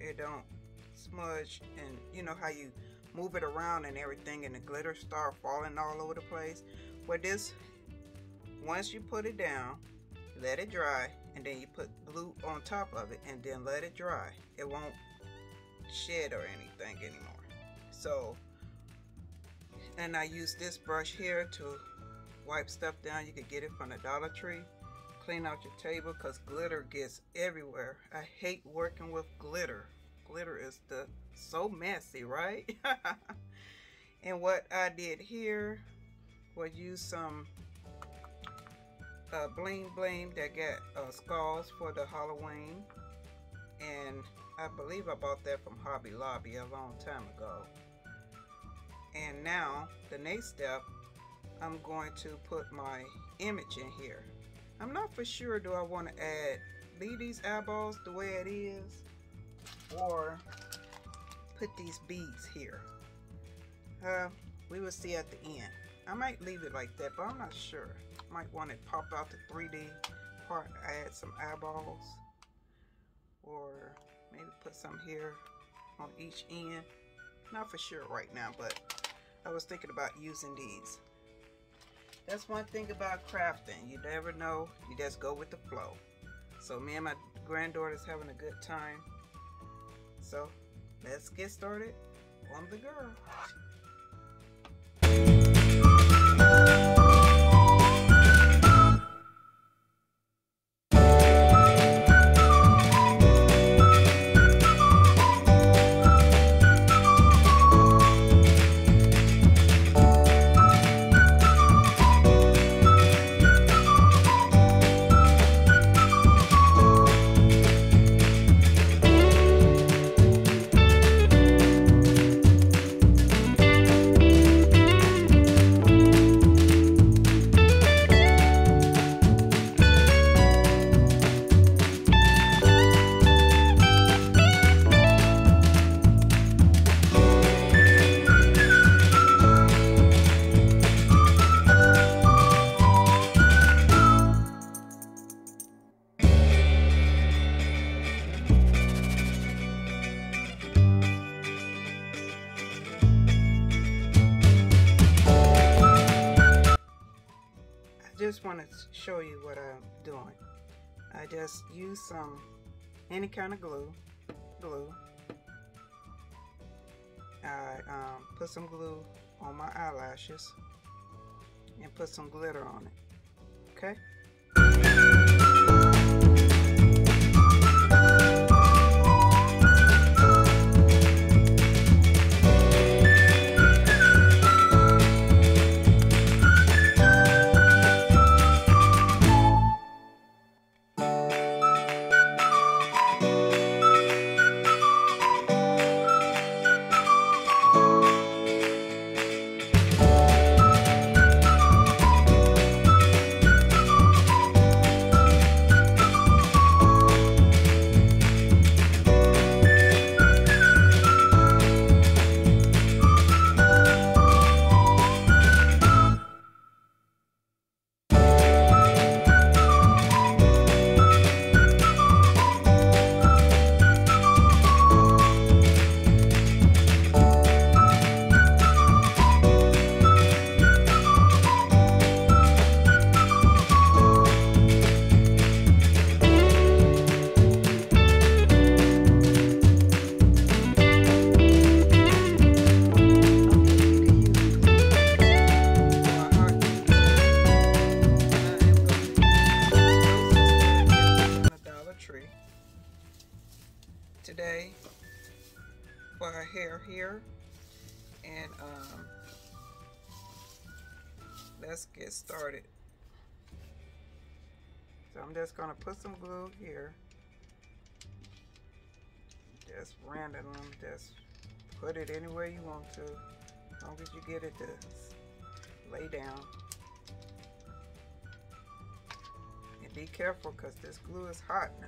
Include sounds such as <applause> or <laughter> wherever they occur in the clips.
it don't smudge and you know how you move it around and everything and the glitter start falling all over the place. Well this once you put it down let it dry and then you put glue on top of it and then let it dry. It won't shed or anything anymore. So and I use this brush here to wipe stuff down. You could get it from the Dollar Tree clean out your table because glitter gets everywhere. I hate working with glitter. Glitter is the so messy right? <laughs> And what I did here was use some uh, bling bling that got uh, skulls for the Halloween. And I believe I bought that from Hobby Lobby a long time ago. And now the next step I'm going to put my image in here I'm not for sure do I want to add leave these eyeballs the way it is or put these beads here? Uh, we will see at the end. I might leave it like that but I'm not sure. Might want to pop out the 3D part add some eyeballs or maybe put some here on each end. Not for sure right now but I was thinking about using these that's one thing about crafting. You never know. You just go with the flow. So me and my granddaughter's having a good time. So let's get started on the girl show you what I'm doing. I just use some any kind of glue, glue. I um, put some glue on my eyelashes and put some glitter on it. Okay. Put some glue here just random just put it anywhere you want to as long as you get it to lay down and be careful because this glue is hot now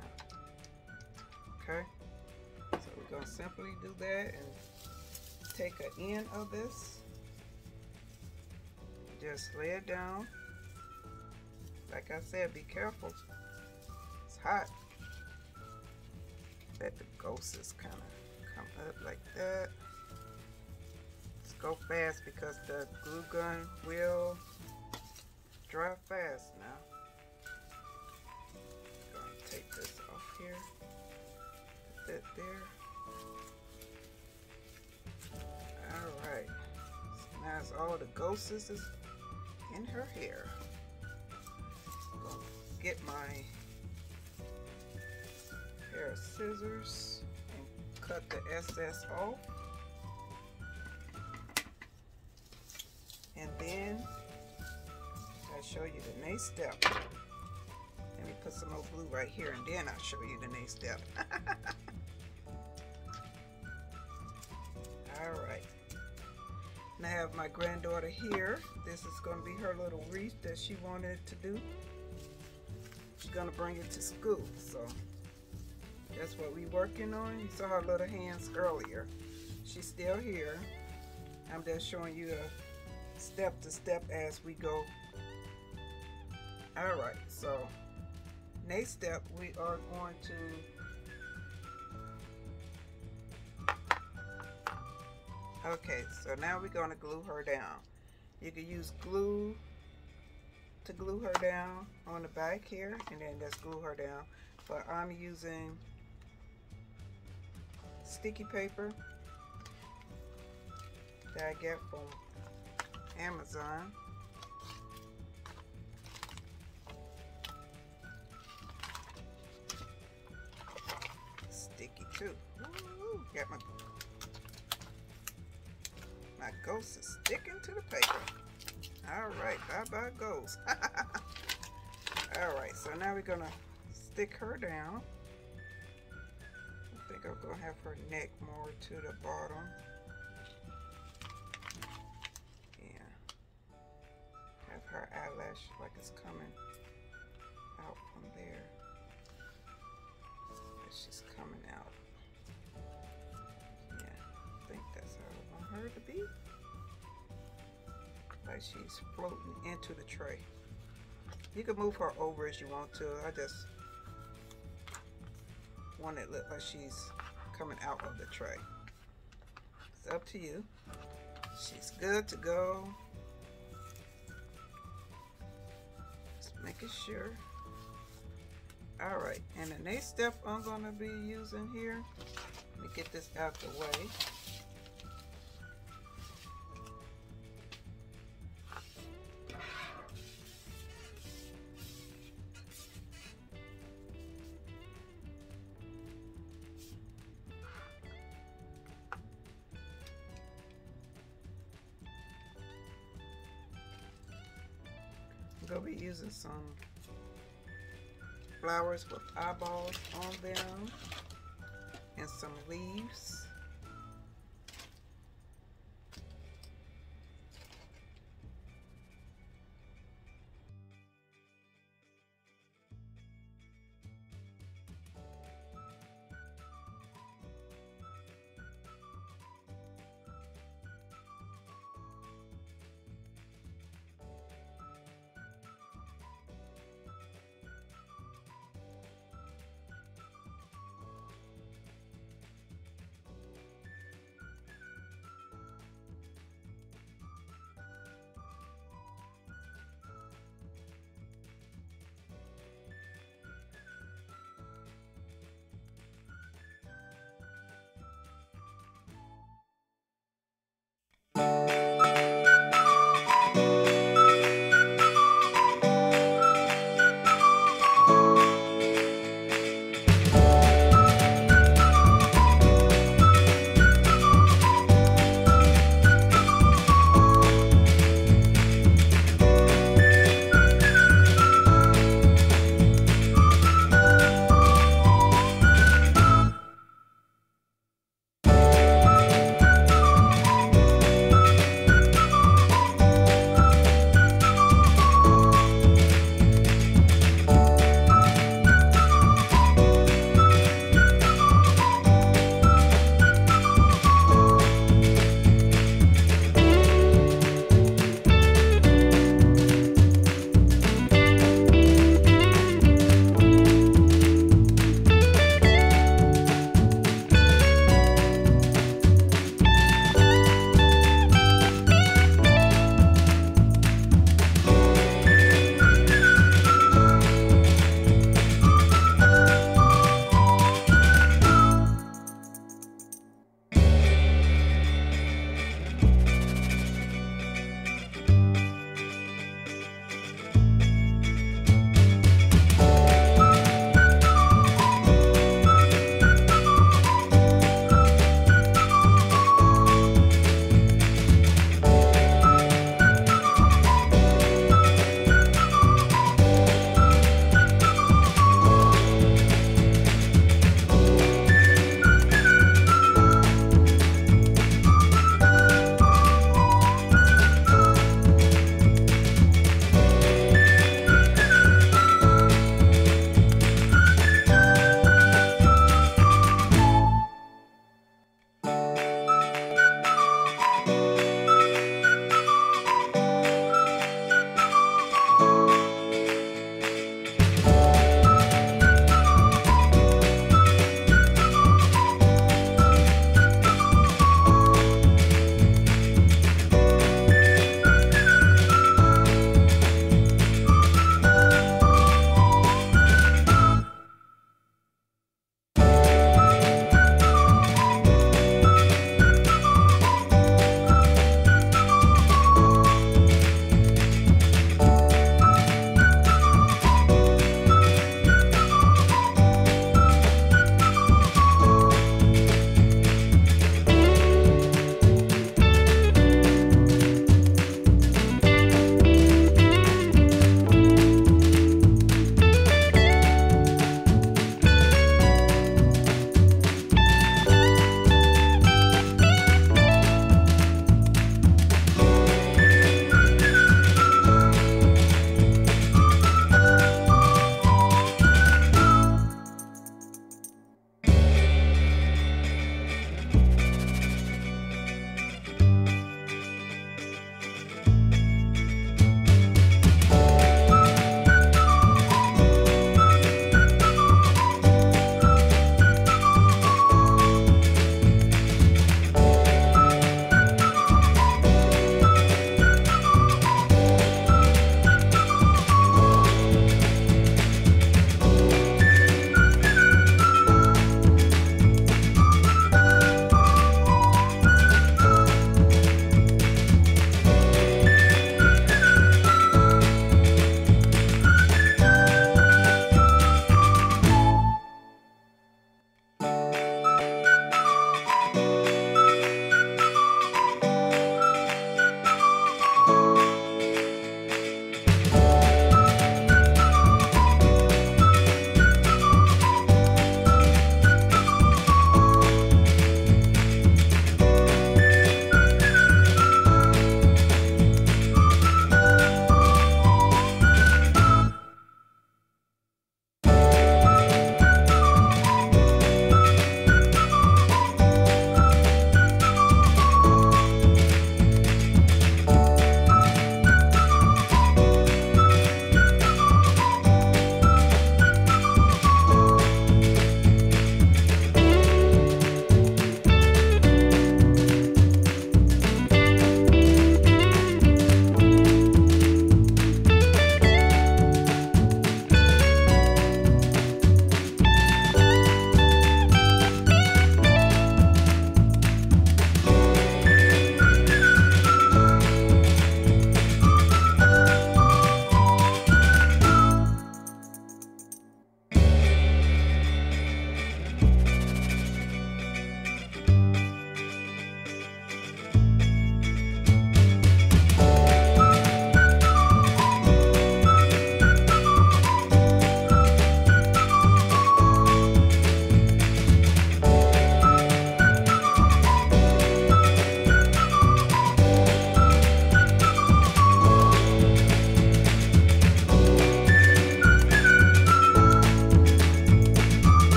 okay So we're gonna simply do that and take an end of this. Just lay it down. Like I said, be careful. Hot. Let the ghosts kind of come up like that. Let's go fast because the glue gun will dry fast now. Gonna take this off here. Put that there. Alright. So now it's all the ghosts is in her hair. Get my pair of scissors and cut the excess off. And then I'll show you the next step. Let me put some more glue right here and then I'll show you the next step. <laughs> Alright. Now I have my granddaughter here. This is going to be her little wreath that she wanted to do. She's going to bring it to school. So that's what we working on. You saw her little hands earlier. She's still here. I'm just showing you a step to step as we go. All right, so next step we are going to Okay, so now we're going to glue her down. You can use glue to glue her down on the back here and then just glue her down. But I'm using sticky paper that I get from Amazon. Sticky too. Ooh, got my my ghost is sticking to the paper. All right, bye-bye ghost. <laughs> All right, so now we're gonna stick her down. Think I'm gonna have her neck more to the bottom. Yeah. Have her eyelash like it's coming out from there. She's coming out. Yeah, I think that's how I want her to be. Like she's floating into the tray. You can move her over as you want to. I just want it look like she's coming out of the tray. It's up to you. She's good to go. Just making sure. All right, and the next step I'm gonna be using here, let me get this out the way. With eyeballs on them and some leaves.